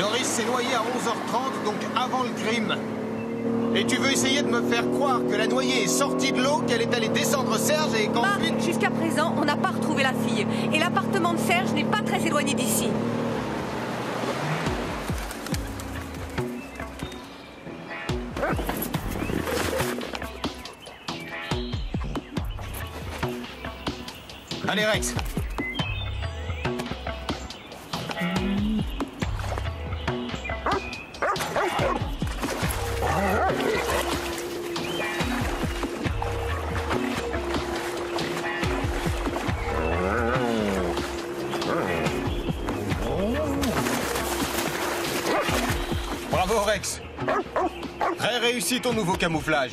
Doris s'est noyée à 11h30, donc avant le crime. Et tu veux essayer de me faire croire que la noyée est sortie de l'eau, qu'elle est allée descendre Serge et Bah, qu'ensuite... jusqu'à présent, on n'a pas retrouvé la fille. Et l'appartement de Serge n'est pas très éloigné d'ici. Allez Rex Bravo Rex. Très réussi ton nouveau camouflage